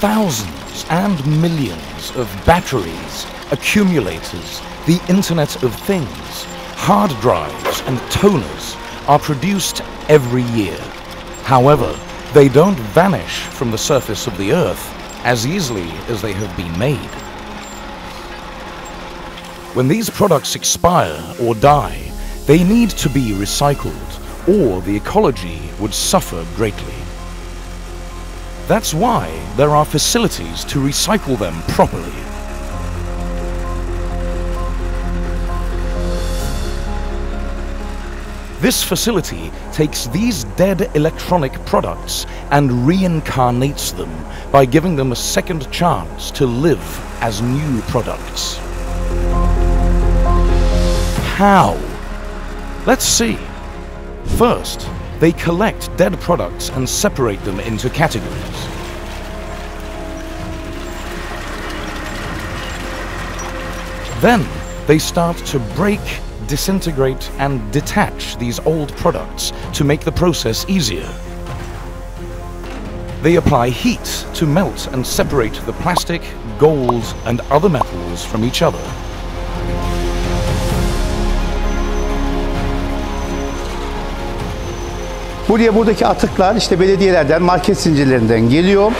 thousands and millions of batteries, accumulators, the Internet of Things, hard drives and toners are produced every year. However, they don't vanish from the surface of the Earth as easily as they have been made. When these products expire or die, they need to be recycled or the ecology would suffer greatly. That's why there are facilities to recycle them properly. This facility takes these dead electronic products and reincarnates them by giving them a second chance to live as new products. How? Let's see. First, they collect dead products and separate them into categories. Then, they start to break, disintegrate and detach these old products to make the process easier. They apply heat to melt and separate the plastic, gold and other metals from each other. Buraya buradaki atıklar işte belediyelerden, market zincirlerinden geliyor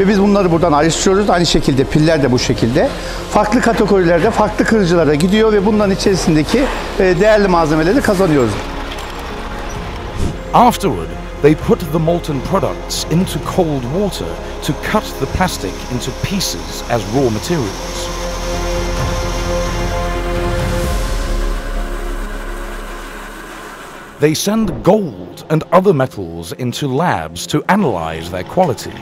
ve biz bunları buradan ayrıştırıyoruz. Aynı şekilde piller de bu şekilde. Farklı kategorilerde farklı kırıcılara gidiyor ve bunların içerisindeki e, değerli malzemeleri kazanıyoruz. Afterward, they put the molten products into cold water to cut the plastic into pieces as raw materials. They send gold and other metals into labs to analyze their quality.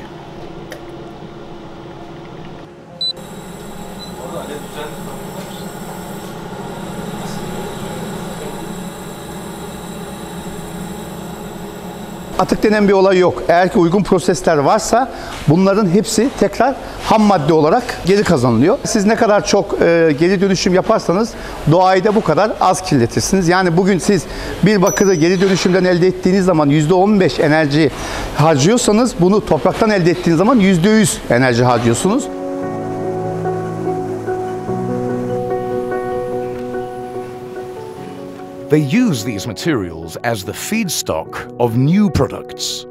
Atık denen bir olay yok. Eğer ki uygun prosesler varsa bunların hepsi tekrar ham madde olarak geri kazanılıyor. Siz ne kadar çok e, geri dönüşüm yaparsanız doğayı da bu kadar az kirletirsiniz. Yani bugün siz bir bakırı geri dönüşümden elde ettiğiniz zaman %15 enerji harcıyorsanız bunu topraktan elde ettiğiniz zaman %100 enerji harcıyorsunuz. They use these materials as the feedstock of new products.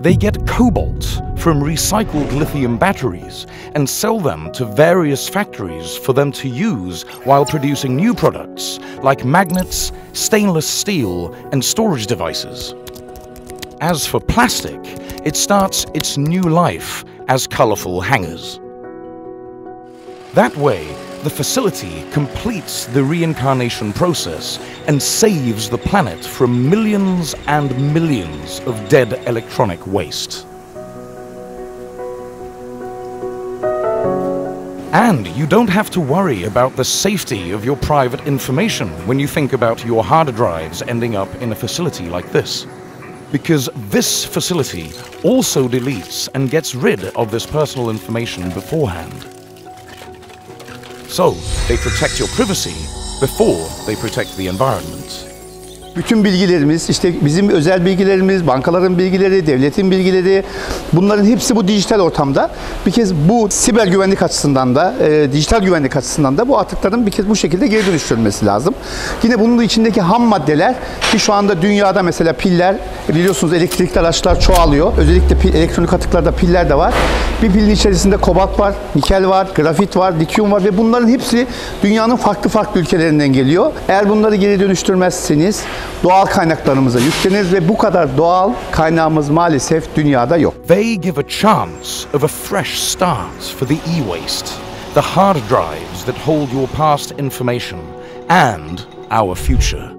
They get cobalt from recycled lithium batteries and sell them to various factories for them to use while producing new products like magnets, stainless steel, and storage devices. As for plastic, it starts its new life as colorful hangers. That way, the facility completes the reincarnation process and saves the planet from millions and millions of dead electronic waste. And you don't have to worry about the safety of your private information when you think about your hard drives ending up in a facility like this. Because this facility also deletes and gets rid of this personal information beforehand. So, they protect your privacy before they protect the environment. Bütün bilgilerimiz, işte bizim özel bilgilerimiz, bankaların bilgileri, devletin bilgileri bunların hepsi bu dijital ortamda. Bir kez bu siber güvenlik açısından da, e, dijital güvenlik açısından da bu atıkların bir kez bu şekilde geri dönüştürülmesi lazım. Yine bunun içindeki ham maddeler ki şu anda dünyada mesela piller biliyorsunuz elektrikli araçlar çoğalıyor. Özellikle pil, elektronik atıklarda piller de var. Bir pilin içerisinde kobalt var, nikel var, grafit var, lityum var ve bunların hepsi dünyanın farklı farklı ülkelerinden geliyor. Eğer bunları geri dönüştürmezseniz doğal kaynaklarımıza yükleniriz ve bu kadar doğal kaynağımız maalesef dünyada yok. They give a chance of a fresh start for the e-waste, the hard drives that hold your past information and our future.